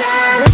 shine